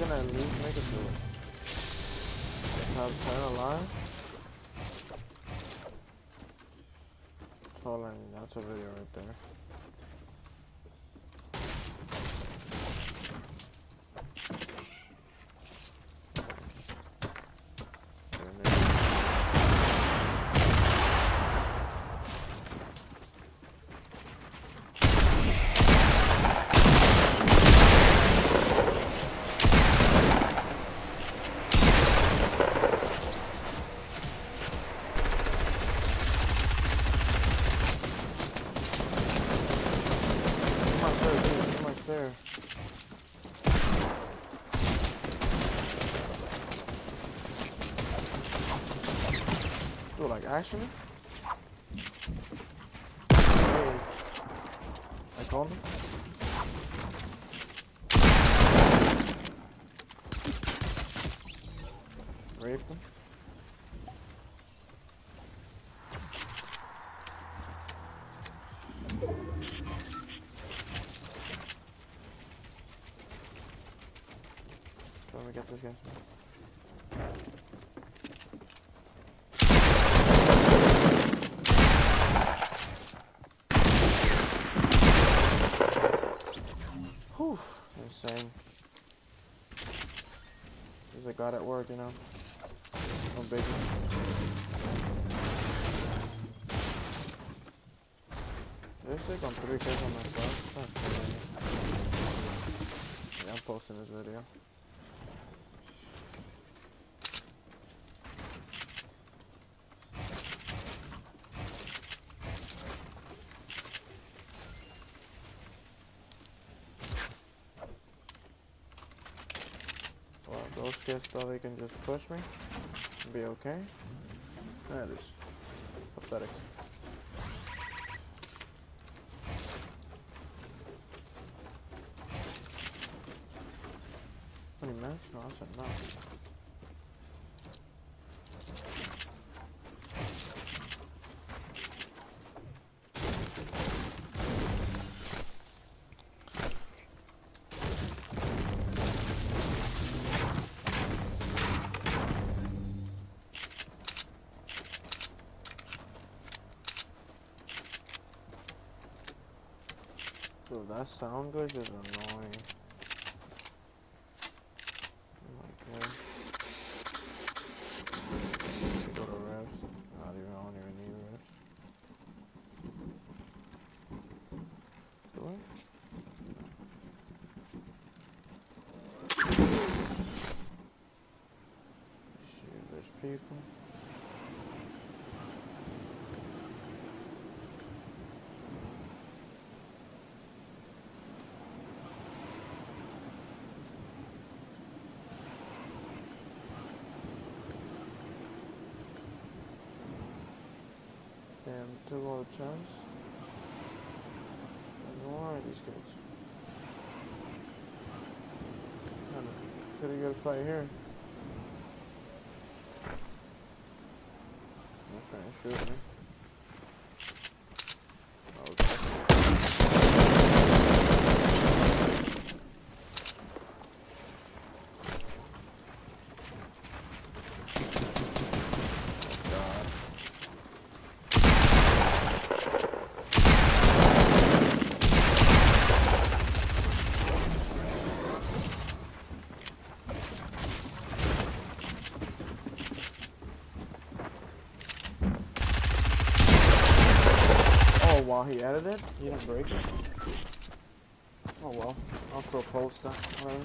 I at least make it through it? Have turn all I need. That's a video right there. There. Do like action? Hey. I called him. Rape him. Let me get this guy. Whew, insane. He's a god at work, you know. No biggie. Seriously, I'm three kills on myself. Yeah, I'm posting this video. Well, those kids thought they can just push me and be okay. That is pathetic. Twenty minutes? No, that's enough. Dude, that sound glitch is annoying. Oh my god. Go to reps. Not even, I don't even need reps. Do there's people. Damn, took all chance. And who are these have got a fight here. They're trying to shoot me. Okay. God. Oh, while he edited it, he didn't break it. Oh well, I'll. Whatever.